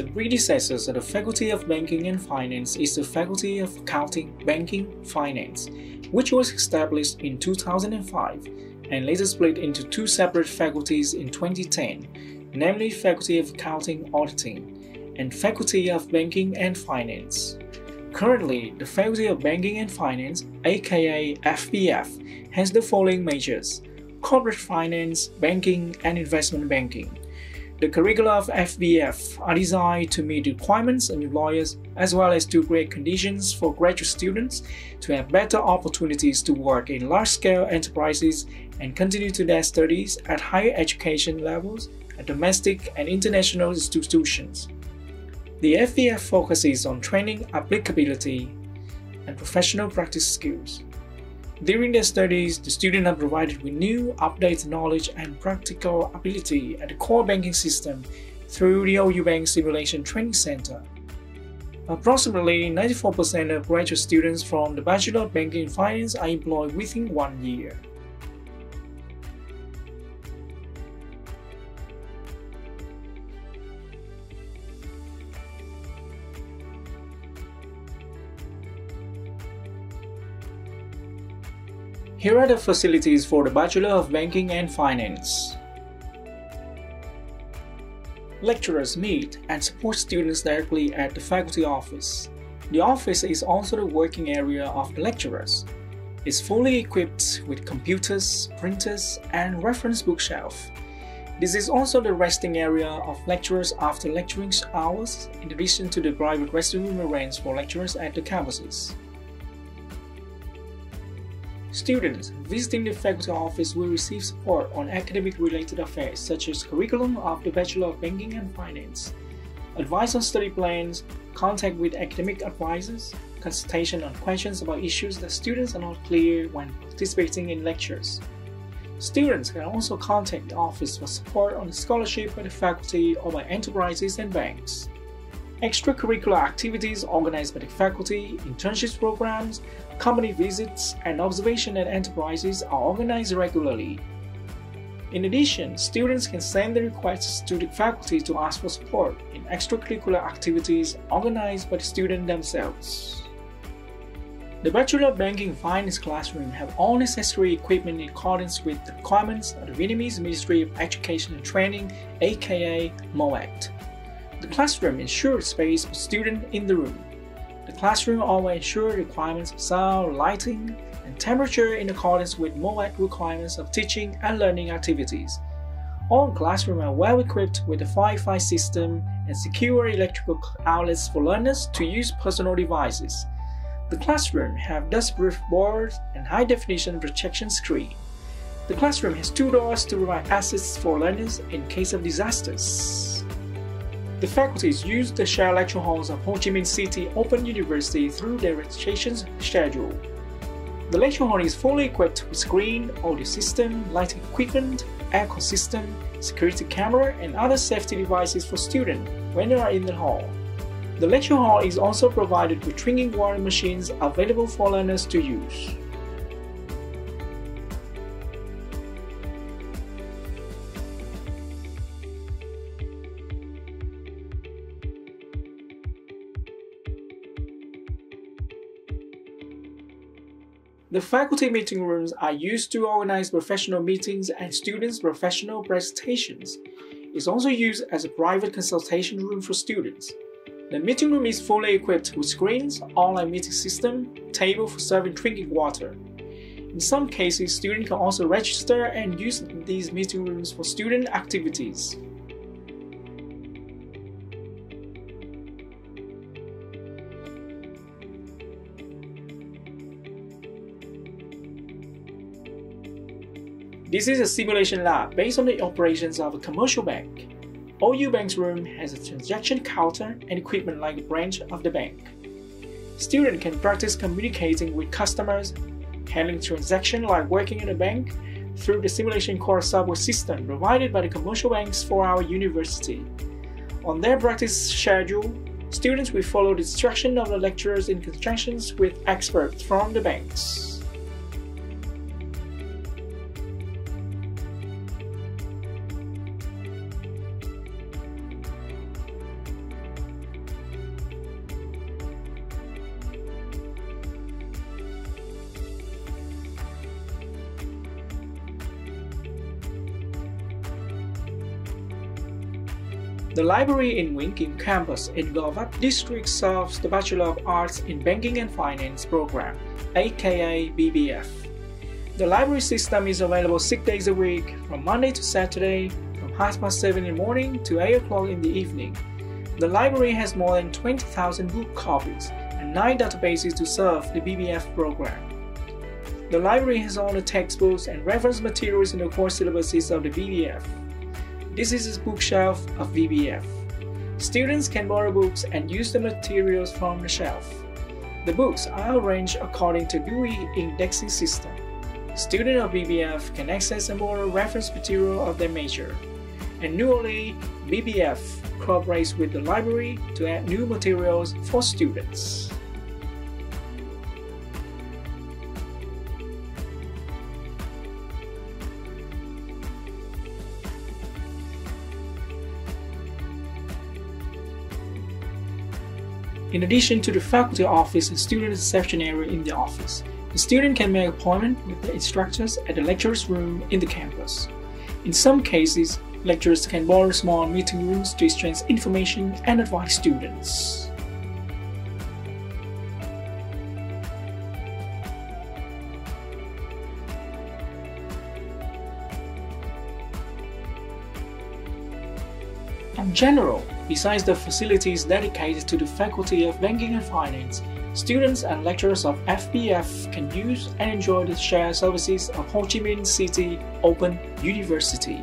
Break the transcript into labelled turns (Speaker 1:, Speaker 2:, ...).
Speaker 1: predecessors of the Faculty of Banking and Finance is the Faculty of Accounting, Banking, Finance, which was established in 2005 and later split into two separate faculties in 2010, namely Faculty of Accounting Auditing and Faculty of Banking and Finance. Currently, the Faculty of Banking and Finance, aka FBF, has the following majors corporate finance, banking, and investment banking. The curricula of FBF are designed to meet the requirements of employers as well as to create conditions for graduate students to have better opportunities to work in large-scale enterprises and continue to their studies at higher education levels at domestic and international institutions. The FBF focuses on training applicability and professional practice skills. During their studies, the students are provided with new, updated knowledge and practical ability at the core banking system through the OU Bank Simulation Training Center. Approximately 94% of graduate students from the Bachelor of Banking and Finance are employed within one year. Here are the facilities for the Bachelor of Banking and Finance. Lecturers meet and support students directly at the faculty office. The office is also the working area of the lecturers. It's fully equipped with computers, printers, and reference bookshelf. This is also the resting area of lecturers after lecturing hours, in addition to the private resting room arranged for lecturers at the campuses. Students visiting the faculty office will receive support on academic-related affairs such as curriculum of the Bachelor of Banking and Finance, advice on study plans, contact with academic advisors, consultation on questions about issues that students are not clear when participating in lectures. Students can also contact the office for support on scholarship by the faculty or by enterprises and banks. Extracurricular activities organized by the faculty, internships programs, company visits, and observation at enterprises are organized regularly. In addition, students can send their requests to the faculty to ask for support in extracurricular activities organized by the student themselves. The Bachelor of Banking Finance classroom have all necessary equipment in accordance with the requirements of the Vietnamese Ministry of Education and Training, aka MOET. The classroom ensures space for students in the room. The classroom always ensures requirements of sound, lighting, and temperature in accordance with MOET requirements of teaching and learning activities. All classrooms are well equipped with a Wi-Fi system and secure electrical outlets for learners to use personal devices. The classroom have dust-proof boards and high-definition projection screen. The classroom has two doors to provide access for learners in case of disasters. The faculties use the shared lecture halls of Ho Chi Minh City Open University through their registration schedule. The lecture hall is fully equipped with screen, audio system, lighting equipment, aircon system, security camera, and other safety devices for students when they are in the hall. The lecture hall is also provided with drinking water machines available for learners to use. The faculty meeting rooms are used to organize professional meetings and students' professional presentations. It's also used as a private consultation room for students. The meeting room is fully equipped with screens, online meeting system, table for serving drinking water. In some cases, students can also register and use these meeting rooms for student activities. This is a simulation lab based on the operations of a commercial bank. All OU Bank's room has a transaction counter and equipment like a branch of the bank. Students can practice communicating with customers, handling transactions like working in a bank, through the simulation core software system provided by the commercial banks for our university. On their practice schedule, students will follow the instruction of the lecturers in conjunction with experts from the banks. The library in Kiệm campus in Gò district serves the Bachelor of Arts in Banking and Finance program, aka BBF. The library system is available six days a week, from Monday to Saturday, from half past 7 in the morning to 8 o'clock in the evening. The library has more than 20,000 book copies and 9 databases to serve the BBF program. The library has all the textbooks and reference materials in the core syllabuses of the BBF. This is the bookshelf of BBF. Students can borrow books and use the materials from the shelf. The books are arranged according to Dewey indexing system. Students of BBF can access and borrow reference material of their major. Annually, BBF cooperates with the library to add new materials for students. In addition to the faculty office and student reception area in the office, the student can make appointment with the instructors at the lecturer's room in the campus. In some cases, lecturers can borrow small meeting rooms to exchange information and advise students. In general, besides the facilities dedicated to the Faculty of Banking and Finance, students and lecturers of FBF can use and enjoy the shared services of Ho Chi Minh City Open University.